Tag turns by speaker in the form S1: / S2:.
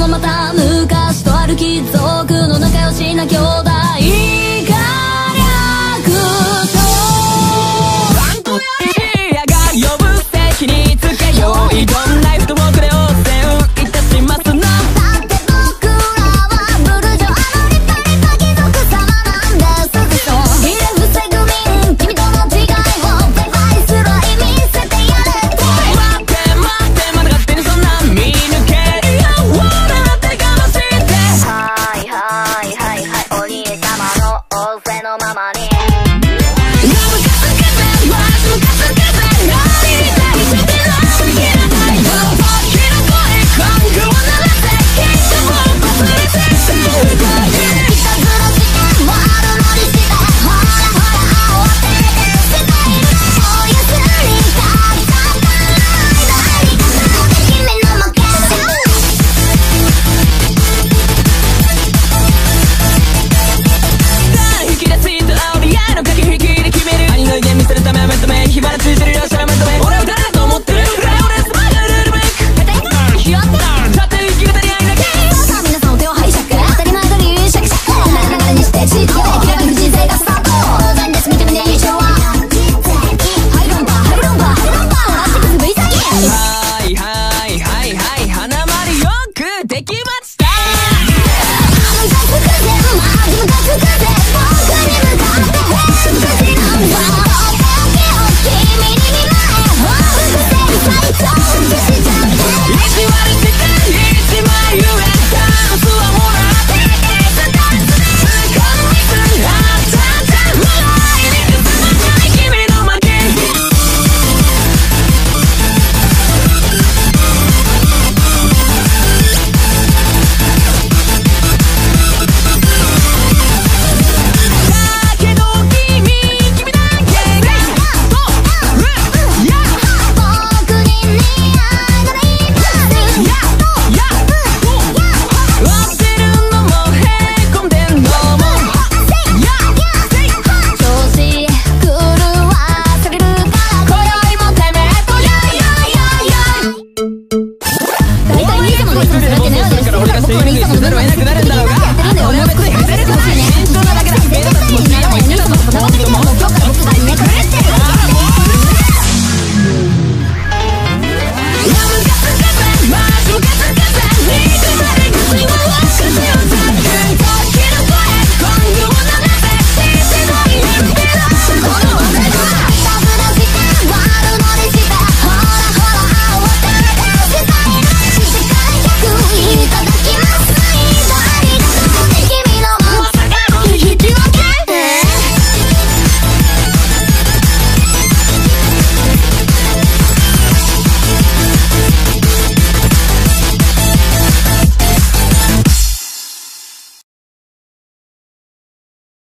S1: もま
S2: た
S1: 昔と歩き族の仲良しな兄弟るため火花ついてるよ俺は誰だと思ってるライオレスマイルルールブレイク
S2: てだっ
S1: て生き方に
S2: さあ皆さんお手を拝借当たり前シャキシャキ流れにしてで人生がスタート当然です見てみねはハイロンバハイロンバハイロンバ足くず V サイ
S1: はいはいはいはい花丸よくできました con esa